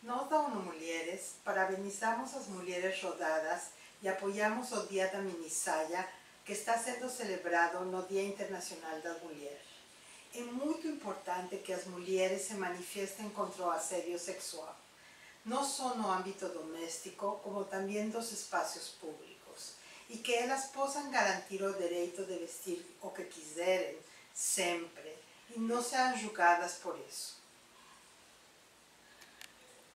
Nós da ONU Mulheres parabenizamos as mulheres rodadas e apoiamos o Dia da Minissaia, que está sendo celebrado no Dia Internacional das Mulheres. É muito importante que as mulheres se manifestem contra o assédio sexual, não só no âmbito doméstico, como também dos espaços públicos, e que elas possam garantir o direito de vestir o que quiserem, sempre, e não sejam julgadas por isso.